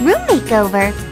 room makeover.